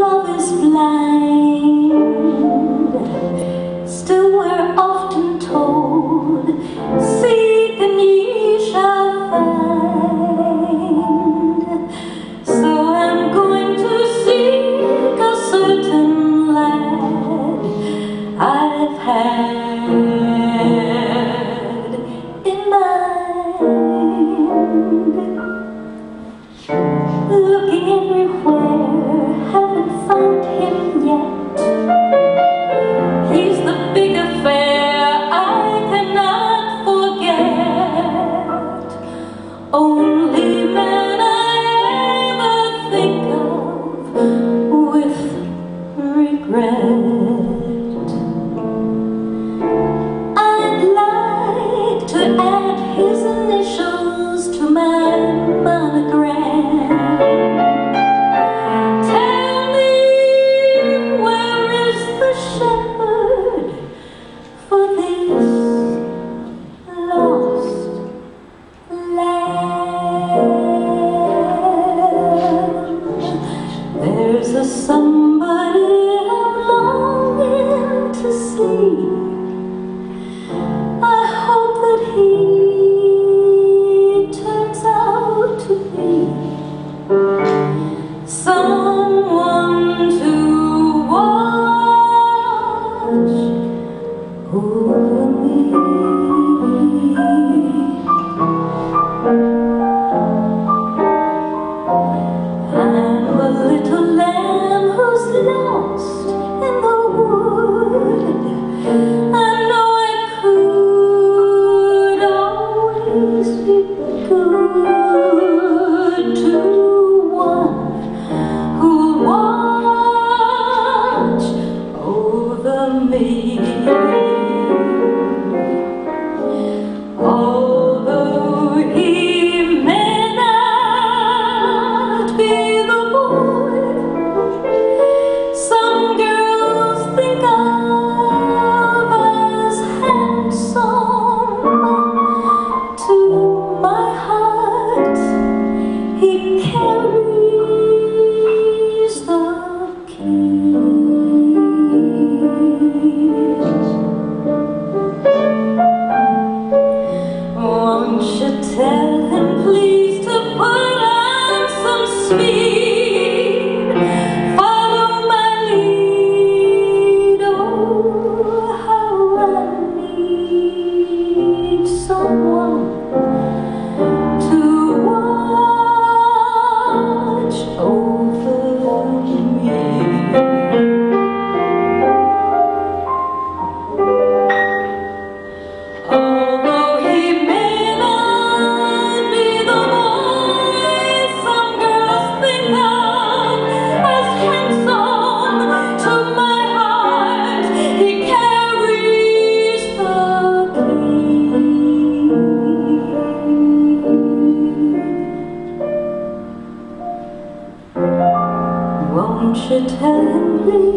love is blind. Still we're often told, seek and ye shall find. So I'm going to seek a certain lad I've had in mind. Looking everywhere. I'd like to add his initials to my Tell me, where is the shepherd for this lost lamb? There's a song. can me.